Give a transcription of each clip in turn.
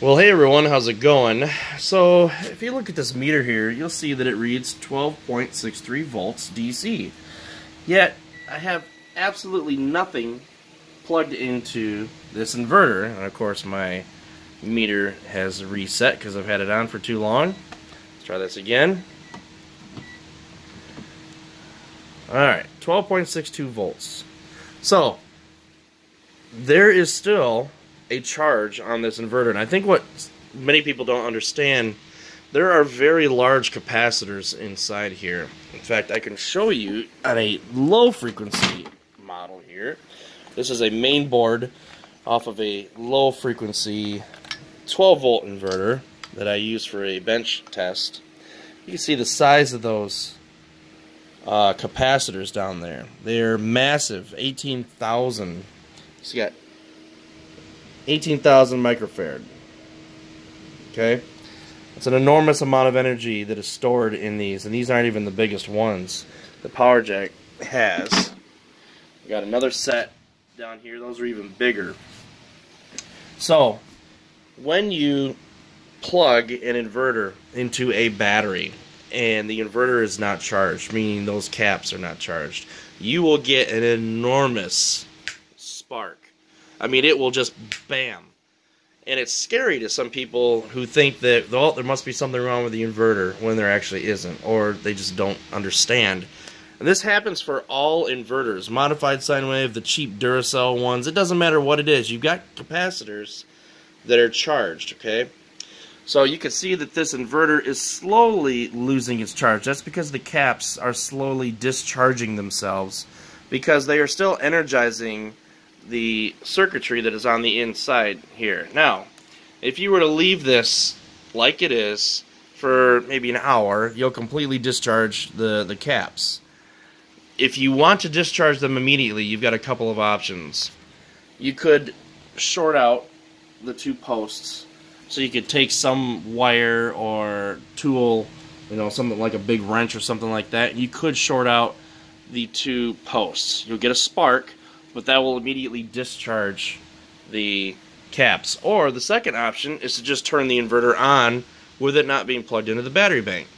Well, hey everyone, how's it going? So, if you look at this meter here, you'll see that it reads 12.63 volts DC. Yet, I have absolutely nothing plugged into this inverter. And of course, my meter has reset because I've had it on for too long. Let's try this again. Alright, 12.62 volts. So, there is still a charge on this inverter. And I think what many people don't understand, there are very large capacitors inside here. In fact, I can show you on a low frequency model here. This is a main board off of a low frequency 12 volt inverter that I use for a bench test. You can see the size of those uh, capacitors down there. They're massive, 18,000. So you got 18,000 microfarad. Okay? It's an enormous amount of energy that is stored in these, and these aren't even the biggest ones the power jack has. We got another set down here, those are even bigger. So, when you plug an inverter into a battery and the inverter is not charged, meaning those caps are not charged, you will get an enormous spark I mean, it will just bam. And it's scary to some people who think that, there must be something wrong with the inverter when there actually isn't, or they just don't understand. And this happens for all inverters, modified sine wave, the cheap Duracell ones. It doesn't matter what it is. You've got capacitors that are charged, okay? So you can see that this inverter is slowly losing its charge. That's because the caps are slowly discharging themselves because they are still energizing the circuitry that is on the inside here. Now, if you were to leave this like it is for maybe an hour, you'll completely discharge the, the caps. If you want to discharge them immediately, you've got a couple of options. You could short out the two posts. So you could take some wire or tool, you know, something like a big wrench or something like that. You could short out the two posts. You'll get a spark, but that will immediately discharge the caps. Or the second option is to just turn the inverter on with it not being plugged into the battery bank.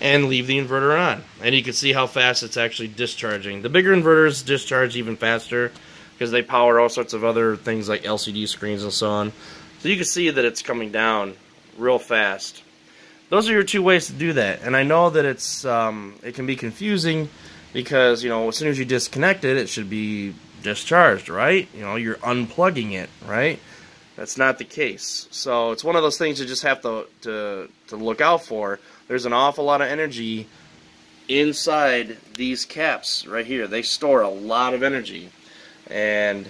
And leave the inverter on. And you can see how fast it's actually discharging. The bigger inverters discharge even faster because they power all sorts of other things like LCD screens and so on. So you can see that it's coming down real fast those are your two ways to do that. And I know that it's um, it can be confusing because you know as soon as you disconnect it, it should be discharged, right? You know, you're unplugging it, right? That's not the case. So it's one of those things you just have to to to look out for. There's an awful lot of energy inside these caps right here. They store a lot of energy, and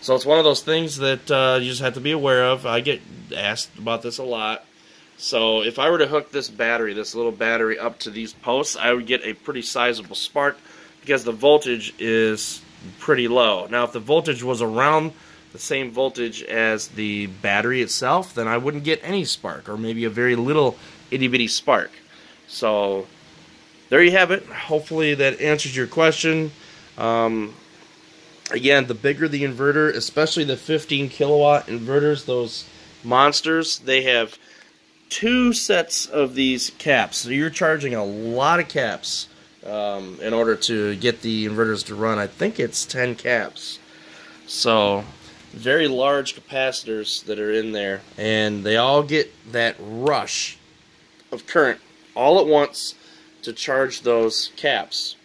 so it's one of those things that uh, you just have to be aware of. I get asked about this a lot so if I were to hook this battery, this little battery, up to these posts, I would get a pretty sizable spark because the voltage is pretty low. Now if the voltage was around the same voltage as the battery itself, then I wouldn't get any spark, or maybe a very little itty bitty spark. So there you have it. Hopefully that answers your question. Um, again, the bigger the inverter, especially the 15 kilowatt inverters, those monsters, they have two sets of these caps. So you're charging a lot of caps um, in order to get the inverters to run. I think it's 10 caps. So very large capacitors that are in there and they all get that rush of current all at once to charge those caps.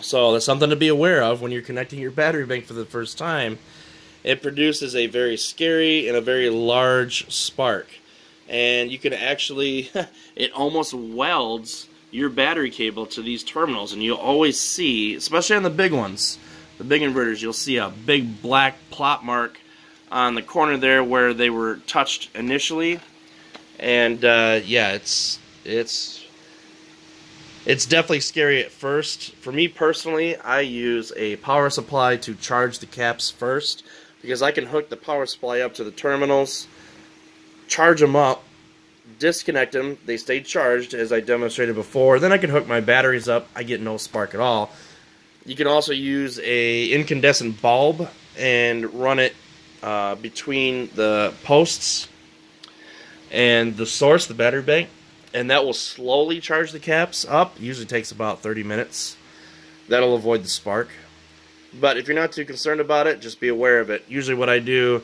So that's something to be aware of when you're connecting your battery bank for the first time. It produces a very scary and a very large spark and you can actually it almost welds your battery cable to these terminals and you'll always see especially on the big ones the big inverters you'll see a big black plot mark on the corner there where they were touched initially. And uh, yeah it's it's it's definitely scary at first. For me personally I use a power supply to charge the caps first because I can hook the power supply up to the terminals charge them up, disconnect them, they stay charged as I demonstrated before. Then I can hook my batteries up, I get no spark at all. You can also use a incandescent bulb and run it uh, between the posts and the source, the battery bank, and that will slowly charge the caps up. Usually takes about 30 minutes. That'll avoid the spark. But if you're not too concerned about it, just be aware of it. Usually what I do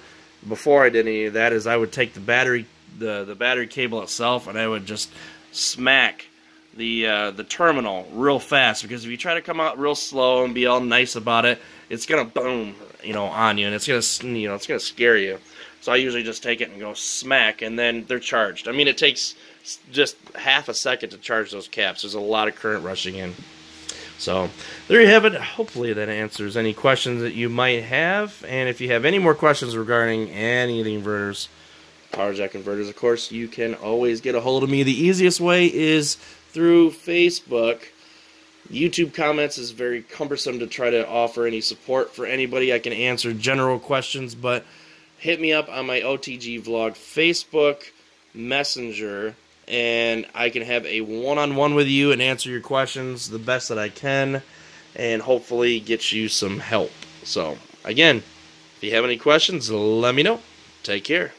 before I did any of that is I would take the battery the, the battery cable itself and I would just smack the uh, the terminal real fast because if you try to come out real slow and be all nice about it, it's gonna boom, you know, on you and it's gonna you know it's gonna scare you. So I usually just take it and go smack, and then they're charged. I mean, it takes just half a second to charge those caps. There's a lot of current rushing in. So there you have it. Hopefully that answers any questions that you might have. And if you have any more questions regarding any of the inverters, power jack inverters, of course, you can always get a hold of me. The easiest way is through Facebook. YouTube comments is very cumbersome to try to offer any support for anybody. I can answer general questions, but hit me up on my OTG vlog Facebook Messenger and I can have a one-on-one with you and answer your questions the best that I can and hopefully get you some help. So, again, if you have any questions, let me know. Take care.